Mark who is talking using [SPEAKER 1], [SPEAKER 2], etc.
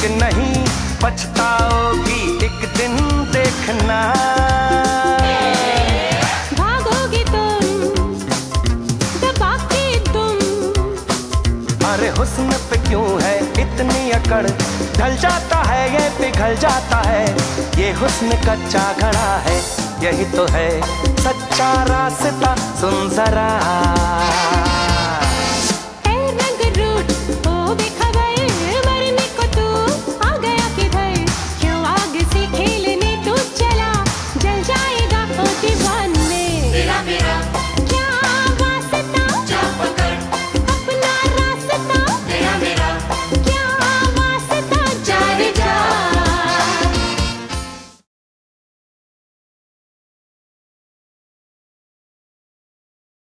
[SPEAKER 1] ठीक नहीं पछताओगी एक दिन देखना।
[SPEAKER 2] भागोगी तुम दबाके तुम।
[SPEAKER 1] अरे हुस्न पे क्यों है इतनी अकड़? ढल जाता है ये पिघल जाता है। ये हुस्न कच्चा घड़ा है यही तो है सच्चा रास्ता सुन जरा।